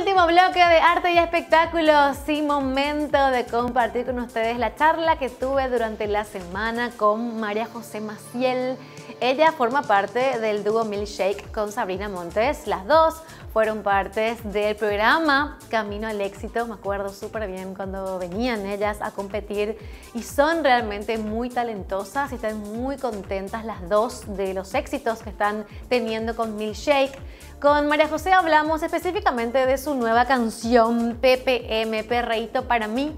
último bloque de arte y espectáculos y momento de compartir con ustedes la charla que tuve durante la semana con María José Maciel. Ella forma parte del dúo Milkshake con Sabrina Montes. Las dos fueron partes del programa Camino al Éxito. Me acuerdo súper bien cuando venían ellas a competir y son realmente muy talentosas y están muy contentas las dos de los éxitos que están teniendo con Milkshake. Con María José hablamos específicamente de su nueva canción PPM, Perreíto para mí,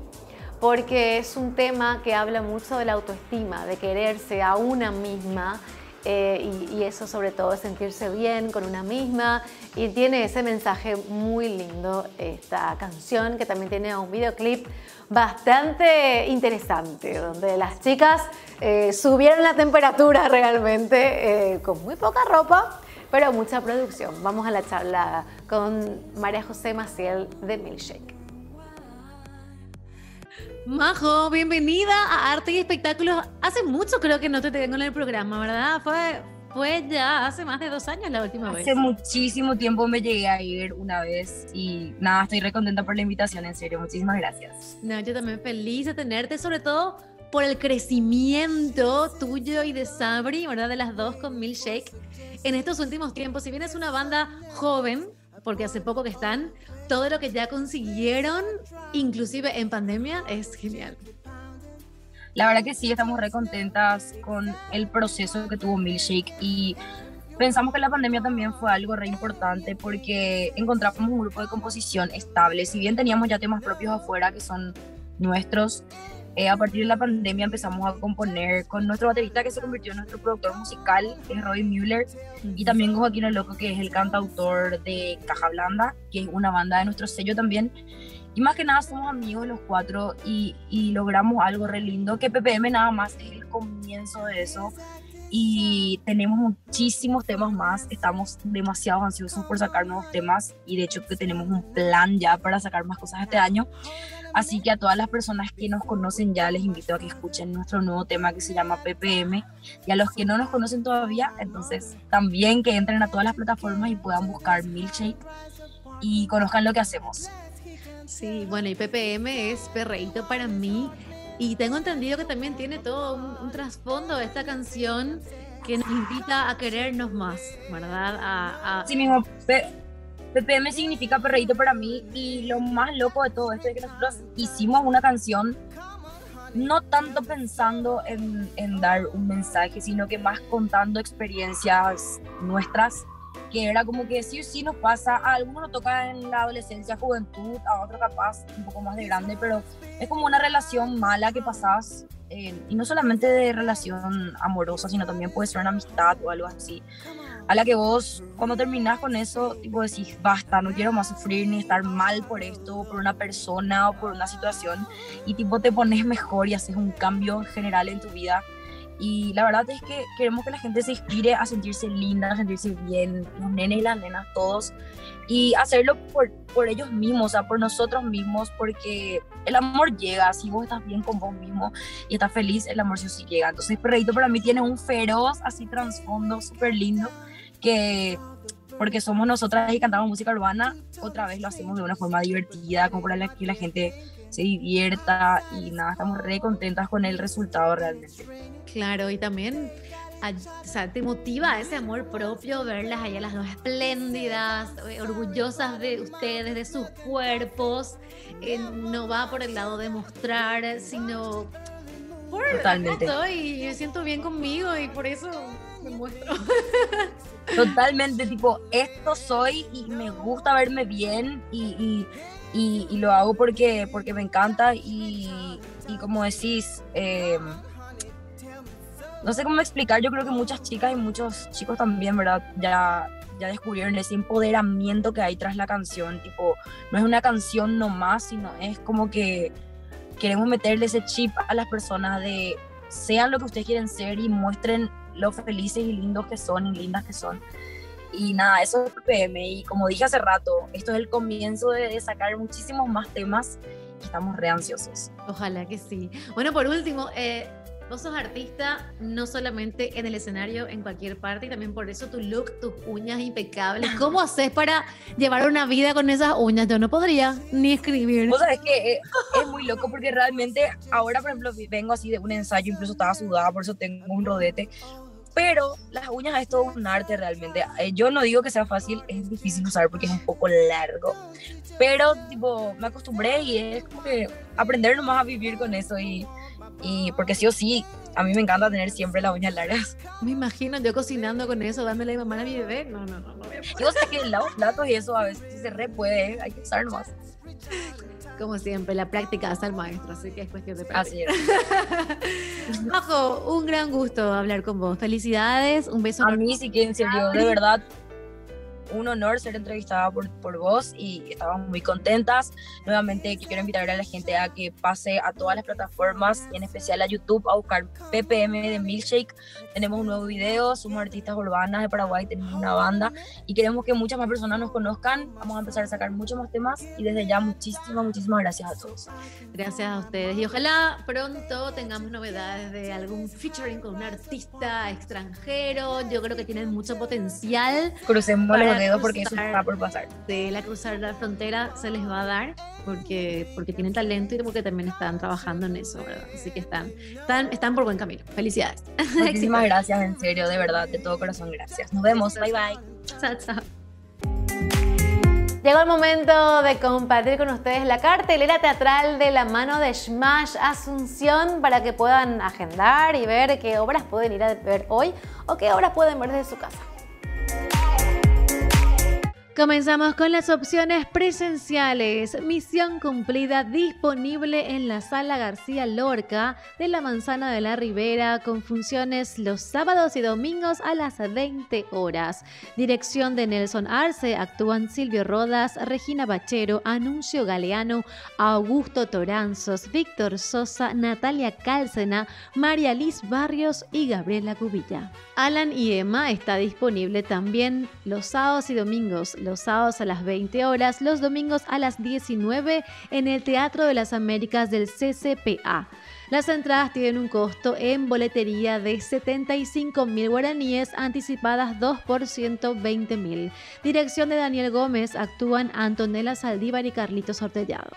porque es un tema que habla mucho de la autoestima, de quererse a una misma eh, y, eso sobre todo sentirse bien con una misma y tiene ese mensaje muy lindo esta canción que también tiene un videoclip bastante interesante donde las chicas eh, subieron la temperatura realmente eh, con muy poca ropa pero mucha producción. Vamos a la charla con María José Maciel de Milkshake. Majo, bienvenida a Arte y Espectáculos. Hace mucho creo que no te tengo en el programa, ¿verdad? Fue, fue ya hace más de dos años la última vez. Hace muchísimo tiempo me llegué a ir una vez y nada, estoy re contenta por la invitación, en serio. Muchísimas gracias. No, yo también feliz de tenerte, sobre todo por el crecimiento tuyo y de Sabri, ¿verdad? De las dos con Milkshake en estos últimos tiempos. Si bien es una banda joven, porque hace poco que están, todo lo que ya consiguieron, inclusive en pandemia, es genial. La verdad que sí, estamos re contentas con el proceso que tuvo Milkshake y pensamos que la pandemia también fue algo re importante porque encontramos un grupo de composición estable. Si bien teníamos ya temas propios afuera que son nuestros, eh, a partir de la pandemia empezamos a componer con nuestro baterista que se convirtió en nuestro productor musical, que es Roy Mueller, y también con Joaquín El Loco, que es el cantautor de Caja Blanda, que es una banda de nuestro sello también. Y más que nada somos amigos los cuatro y, y logramos algo re lindo, que PPM nada más es el comienzo de eso. Y tenemos muchísimos temas más, estamos demasiado ansiosos por sacar nuevos temas y de hecho que tenemos un plan ya para sacar más cosas este año. Así que a todas las personas que nos conocen ya les invito a que escuchen nuestro nuevo tema que se llama PPM. Y a los que no nos conocen todavía, entonces también que entren a todas las plataformas y puedan buscar Milkshake y conozcan lo que hacemos. Sí, bueno, y PPM es perreíto para mí. Y tengo entendido que también tiene todo un, trasfondo de esta canción que nos invita a querernos más, ¿verdad? A, Sí mismo, PPM significa perreíto para mí y lo más loco de todo esto es que nosotros hicimos una canción no tanto pensando en, en, dar un mensaje, sino que más contando experiencias nuestras, que era como que sí o sí nos pasa, a algunos nos toca en la adolescencia, juventud, a otros capaz un poco más de grande, pero es como una relación mala que pasas, eh, y no solamente de relación amorosa, sino también puede ser una amistad o algo así a la que vos cuando terminás con eso, tipo decís, basta, no quiero más sufrir ni estar mal por esto, por una persona o por una situación, y tipo te pones mejor y haces un cambio general en tu vida. Y la verdad es que queremos que la gente se inspire a sentirse linda, a sentirse bien, los nenes y las nenas, todos, y hacerlo por, por ellos mismos, o sea, por nosotros mismos, porque el amor llega, si vos estás bien con vos mismo y estás feliz, el amor sí, sí llega. Entonces, Perreíto para mí tiene un feroz, así trasfondo, súper lindo que porque somos nosotras y cantamos música urbana, otra vez lo hacemos de una forma divertida, como para que la gente se divierta y nada, estamos re contentas con el resultado realmente. Claro, y también o sea, te motiva ese amor propio verlas allá las dos espléndidas, eh, orgullosas de ustedes, de sus cuerpos. Eh, no va por el lado de mostrar, sino por Totalmente. y me siento bien conmigo y por eso me muestro. Totalmente, tipo, esto soy y me gusta verme bien y, y, y, lo hago porque, porque me encanta y, y como decís, eh, no sé cómo explicar, yo creo que muchas chicas y muchos chicos también, ¿verdad? Ya, ya descubrieron ese empoderamiento que hay tras la canción, tipo, no es una canción nomás, sino es como que queremos meterle ese chip a las personas de sean lo que ustedes quieren ser y muestren lo felices y lindos que son y lindas que son. Y nada, eso es PM. Y como dije hace rato, esto es el comienzo de, sacar muchísimos más temas y estamos re ansiosos. Ojalá que sí. Bueno, por último, eh, Vos sos artista no solamente en el escenario, en cualquier parte, y también por eso tu look, tus uñas impecables. ¿Cómo haces para llevar una vida con esas uñas? Yo no podría ni escribir. Vos sabés que eh, es, muy loco porque realmente ahora, por ejemplo, vengo así de un ensayo, incluso estaba sudada, por eso tengo un rodete. Pero las uñas es todo un arte realmente. Eh, yo no digo que sea fácil, es difícil usar porque es un poco largo. Pero, tipo, me acostumbré y es como que aprender nomás a vivir con eso y y porque sí o sí, a mí me encanta tener siempre las uñas largas. Me imagino yo cocinando con eso, dándole mamá a mi bebé. No, no, no. no yo sé que los platos y eso a veces se re puede, hay que usar más. Como siempre, la práctica hace al maestro, así que es cuestión de práctica. Así es. Majo, un gran gusto hablar con vos. Felicidades, un beso. A mí sí que en serio, de verdad, un honor ser entrevistada por, por vos y estamos muy contentas. Nuevamente quiero invitar a la gente a que pase a todas las plataformas y en especial a YouTube a buscar PPM de Milkshake. Tenemos un nuevo video, somos artistas urbanas de Paraguay, tenemos una banda y queremos que muchas más personas nos conozcan. Vamos a empezar a sacar muchos más temas y desde ya muchísimas, muchísimas gracias a todos. Gracias a ustedes y ojalá pronto tengamos novedades de algún featuring con un artista extranjero. Yo creo que tienen mucho potencial. Crucemos porque eso está por pasar. De la cruzar la frontera se les va a dar porque, porque tienen talento y porque también están trabajando en eso, ¿verdad? Así que están, están, están por buen camino. Felicidades. Muchísimas gracias, en serio, de verdad, de todo corazón, gracias. Nos vemos, bye bye. Chao, chao. Llegó el momento de compartir con ustedes la cartelera teatral de la mano de Smash Asunción para que puedan agendar y ver qué obras pueden ir a ver hoy o qué obras pueden ver desde su casa. Comenzamos con las opciones presenciales. Misión cumplida disponible en la sala García Lorca de la Manzana de la Ribera con funciones los sábados y domingos a las 20 horas. Dirección de Nelson Arce actúan Silvio Rodas, Regina Bachero, Anuncio Galeano, Augusto Toranzos, Víctor Sosa, Natalia Cálcena, María Liz Barrios y Gabriela Cubilla. Alan y Emma está disponible también los sábados y domingos los sábados a las 20 horas, los domingos a las 19 en el Teatro de las Américas del CCPA. Las entradas tienen un costo en boletería de 75 mil guaraníes, anticipadas 2 por 120 mil. Dirección de Daniel Gómez actúan Antonella Saldívar y Carlitos Ortellado.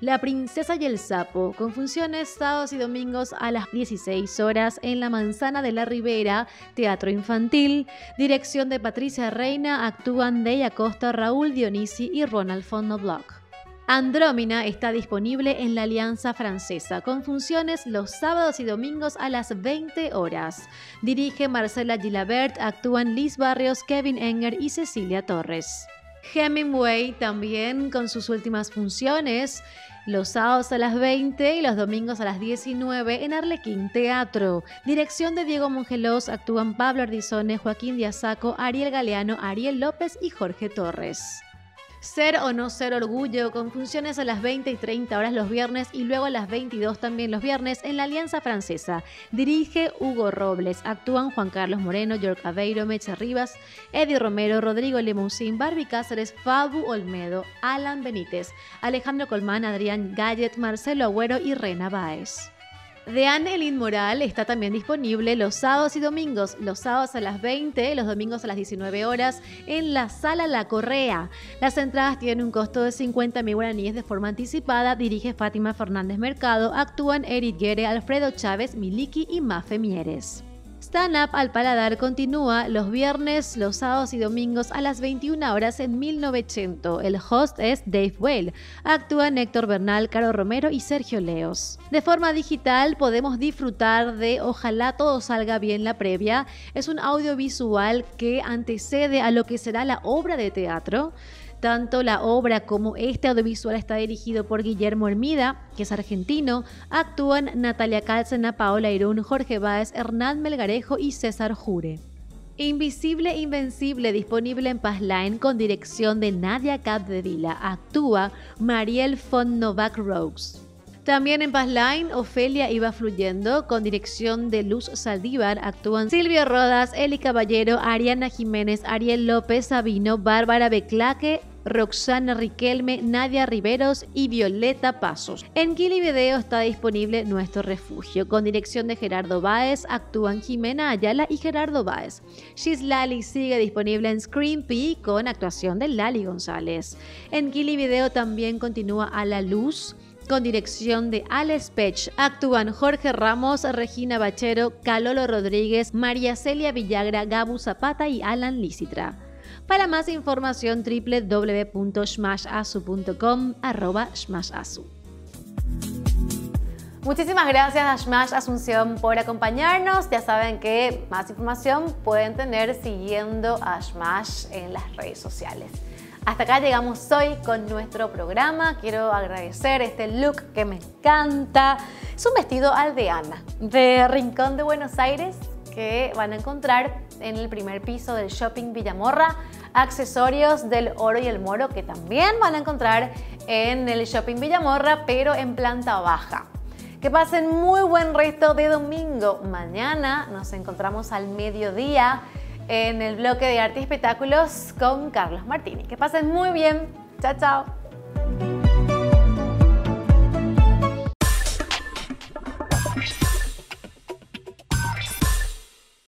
La Princesa y el Sapo, con funciones sábados y domingos a las 16 horas en la Manzana de la Ribera, Teatro Infantil. Dirección de Patricia Reina, actúan Deya Costa, Raúl Dionisi y Ronald Fondo Block. Andrómina está disponible en la Alianza Francesa, con funciones los sábados y domingos a las 20 horas. Dirige Marcela Gilabert, actúan Liz Barrios, Kevin Enger y Cecilia Torres. Hemingway también con sus últimas funciones los sábados a las 20 y los domingos a las 19 en Arlequín Teatro. Dirección de Diego Mongelos actúan Pablo Ardizone, Joaquín Diazaco, Ariel Galeano, Ariel López y Jorge Torres. Ser o no ser orgullo, con funciones a las 20 y 30 horas los viernes y luego a las 22 también los viernes en la Alianza Francesa. Dirige Hugo Robles. Actúan Juan Carlos Moreno, York Aveiro, Mecha Rivas, Eddie Romero, Rodrigo Lemousin, Barbie Cáceres, Fabu Olmedo, Alan Benítez, Alejandro Colmán, Adrián Gallet, Marcelo Agüero y Rena Baez. De Anne Moral está también disponible los sábados y domingos, los sábados a las 20, los domingos a las 19 horas, en la Sala La Correa. Las entradas tienen un costo de 50 mil guaraníes de forma anticipada, dirige Fátima Fernández Mercado, actúan Eric Guerre, Alfredo Chávez, Miliki y Mafe Mieres. Stand Up al Paladar continúa los viernes, los sábados y domingos a las 21 horas en 1900. El host es Dave Well. Actúan Héctor Bernal, Caro Romero y Sergio Leos. De forma digital podemos disfrutar de Ojalá todo salga bien la previa. Es un audiovisual que antecede a lo que será la obra de teatro. Tanto la obra como este audiovisual está dirigido por Guillermo Hermida, que es argentino. Actúan Natalia Cálcena, Paola Irún, Jorge Báez, Hernán Melgarejo y César Jure. Invisible Invencible, disponible en Passline con dirección de Nadia Capdevila. Actúa Mariel von Novak Rose. También en Passline, Ofelia iba fluyendo con dirección de Luz Saldívar. Actúan Silvio Rodas, Eli Caballero, Ariana Jiménez, Ariel López, Sabino, Bárbara Beclaque Roxana Riquelme, Nadia Riveros y Violeta Pasos. En Video está disponible Nuestro Refugio, con dirección de Gerardo Báez, actúan Jimena Ayala y Gerardo Báez. She's Lali sigue disponible en Screen P con actuación de Lali González. En Video también continúa A la Luz con dirección de Alex Pech. Actúan Jorge Ramos, Regina Bachero, Calolo Rodríguez, María Celia Villagra, Gabu Zapata y Alan Lícitra. Para más información www.smashasu.com arroba. Muchísimas gracias a Smash Asunción por acompañarnos. Ya saben que más información pueden tener siguiendo a Smash en las redes sociales. Hasta acá llegamos hoy con nuestro programa. Quiero agradecer este look que me encanta. Es un vestido aldeana de Rincón de Buenos Aires que van a encontrar en el primer piso del Shopping Villamorra. Accesorios del oro y el moro que también van a encontrar en el Shopping Villamorra, pero en planta baja. Que pasen muy buen resto de domingo. Mañana nos encontramos al mediodía en el bloque de arte y espectáculos con Carlos Martini. Que pasen muy bien. Chao, chao.